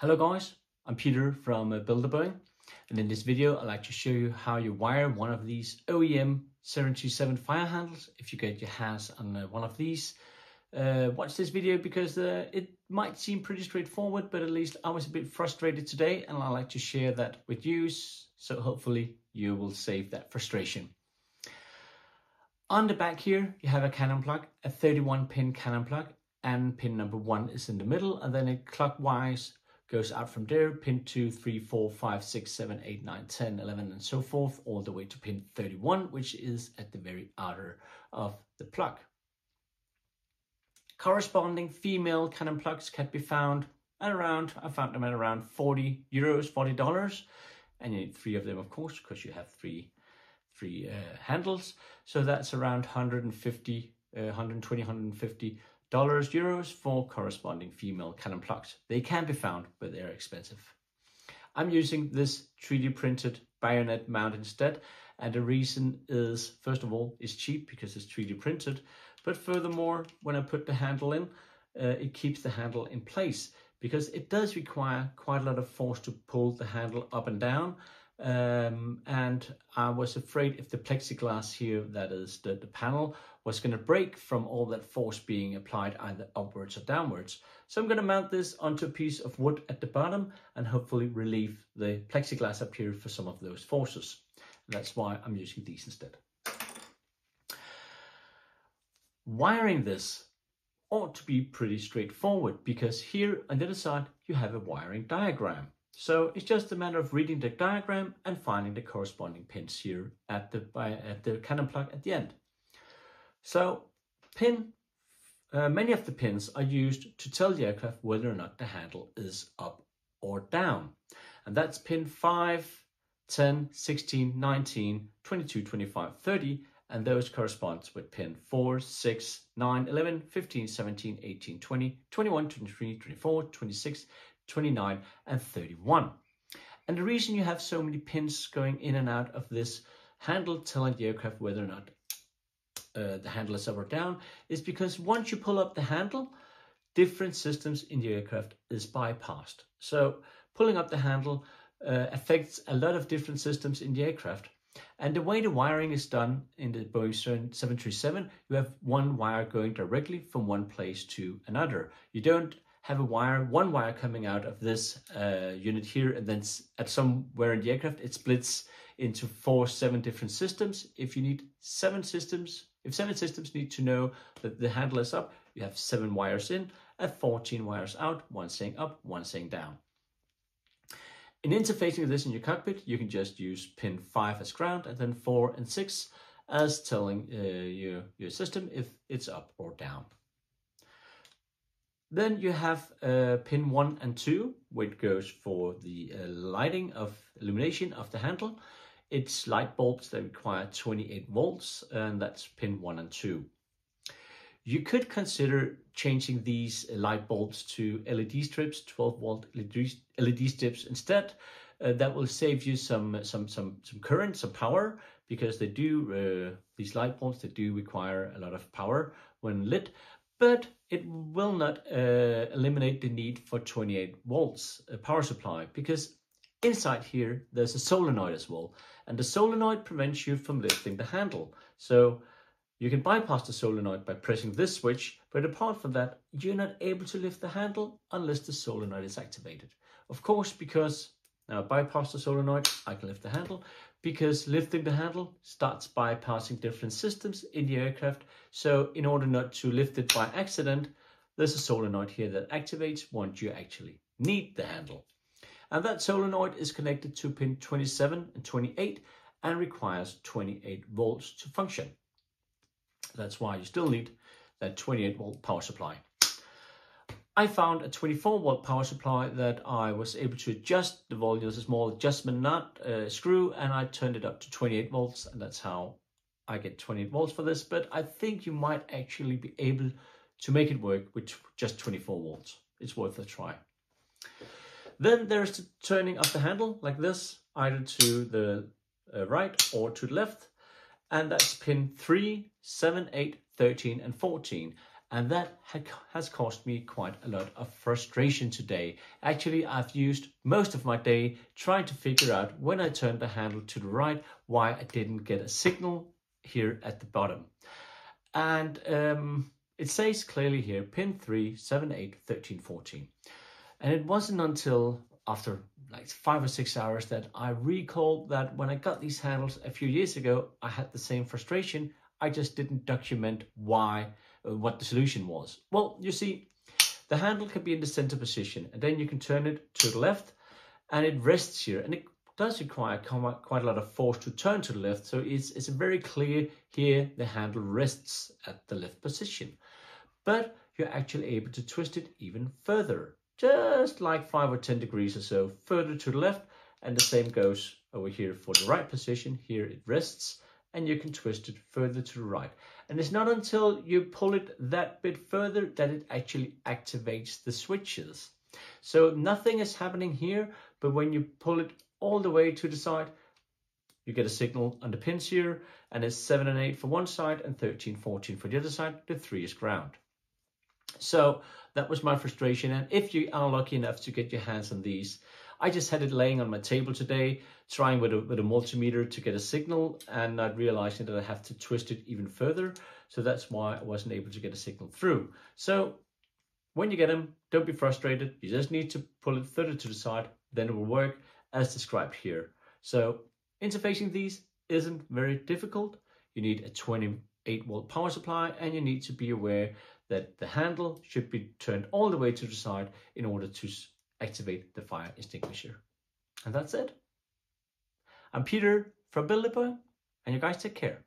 Hello guys, I'm Peter from uh, Build a Boeing and in this video I'd like to show you how you wire one of these OEM 727 fire handles if you get your hands on uh, one of these. Uh, watch this video because uh, it might seem pretty straightforward but at least I was a bit frustrated today and I'd like to share that with you so hopefully you will save that frustration. On the back here you have a cannon plug, a 31 pin cannon plug and pin number one is in the middle and then it clockwise goes out from there, pin 2, 3, 4, 5, 6, 7, 8, 9, 10, 11, and so forth, all the way to pin 31, which is at the very outer of the plug. Corresponding female cannon plugs can be found at around, I found them at around 40 euros, $40, and you need three of them, of course, because you have three, three uh, handles. So that's around 150, uh, 120, 150 dollars, euros for corresponding female cannon plugs. They can be found, but they're expensive. I'm using this 3D printed bayonet mount instead, and the reason is, first of all, it's cheap because it's 3D printed, but furthermore, when I put the handle in, uh, it keeps the handle in place because it does require quite a lot of force to pull the handle up and down um, and I was afraid if the plexiglass here, that is the, the panel, was going to break from all that force being applied either upwards or downwards. So I'm going to mount this onto a piece of wood at the bottom and hopefully relieve the plexiglass up here for some of those forces. And that's why I'm using these instead. Wiring this ought to be pretty straightforward because here on the other side you have a wiring diagram. So it's just a matter of reading the diagram and finding the corresponding pins here at the, at the cannon plug at the end. So pin, uh, many of the pins are used to tell the aircraft whether or not the handle is up or down. And that's pin 5, 10, 16, 19, 22, 25, 30, and those corresponds with pin 4, 6, 9, 11, 15, 17, 18, 20, 21, 23, 24, 26, 29 and 31. And the reason you have so many pins going in and out of this handle telling the aircraft whether or not uh, the handle is up or down is because once you pull up the handle, different systems in the aircraft is bypassed. So pulling up the handle uh, affects a lot of different systems in the aircraft. And the way the wiring is done in the Boeing 737, you have one wire going directly from one place to another. You don't have a wire, one wire coming out of this uh, unit here, and then at somewhere in the aircraft, it splits into four, seven different systems. If you need seven systems, if seven systems need to know that the handle is up, you have seven wires in and 14 wires out, one saying up, one saying down. In interfacing this in your cockpit, you can just use pin 5 as ground and then 4 and 6 as telling uh, your, your system if it's up or down. Then you have uh, pin 1 and 2, which goes for the uh, lighting of illumination of the handle. It's light bulbs that require 28 volts, and that's pin 1 and 2. You could consider changing these light bulbs to LED strips, 12 volt LED strips instead. Uh, that will save you some some some some current, some power, because they do uh, these light bulbs they do require a lot of power when lit but it will not uh, eliminate the need for 28 volts uh, power supply because inside here there's a solenoid as well and the solenoid prevents you from lifting the handle. So you can bypass the solenoid by pressing this switch but apart from that you're not able to lift the handle unless the solenoid is activated. Of course because now bypass the solenoid I can lift the handle because lifting the handle starts bypassing different systems in the aircraft. So in order not to lift it by accident, there's a solenoid here that activates once you actually need the handle. And that solenoid is connected to pin 27 and 28 and requires 28 volts to function. That's why you still need that 28 volt power supply. I found a 24 volt power supply that I was able to adjust the volume. There's a small adjustment nut uh, screw and I turned it up to 28 volts and that's how I get 28 volts for this. But I think you might actually be able to make it work with just 24 volts. It's worth a try. Then there's the turning of the handle like this, either to the uh, right or to the left. And that's pin 3, 7, 8, 13 and 14. And that has caused me quite a lot of frustration today. Actually, I've used most of my day trying to figure out when I turned the handle to the right, why I didn't get a signal here at the bottom. And um, it says clearly here, pin 3, 7, 8, 13, 14. And it wasn't until after like five or six hours that I recalled that when I got these handles a few years ago, I had the same frustration. I just didn't document why, Uh, what the solution was. Well, you see, the handle can be in the center position and then you can turn it to the left and it rests here and it does require quite a lot of force to turn to the left. So it's, it's very clear here the handle rests at the left position, but you're actually able to twist it even further just like 5 or 10 degrees or so further to the left and the same goes over here for the right position. Here it rests and you can twist it further to the right. And it's not until you pull it that bit further that it actually activates the switches. So nothing is happening here, but when you pull it all the way to the side, you get a signal on the pins here, and it's 7 and 8 for one side and 13, 14 for the other side. The 3 is ground. So that was my frustration. And if you are lucky enough to get your hands on these, I just had it laying on my table today, trying with a, with a multimeter to get a signal, and I realized that I have to twist it even further. So that's why I wasn't able to get a signal through. So when you get them, don't be frustrated. You just need to pull it further to the side, then it will work as described here. So interfacing these isn't very difficult. You need a 28 volt power supply and you need to be aware that the handle should be turned all the way to the side in order to activate the fire extinguisher. And that's it. I'm Peter from Build and you guys take care.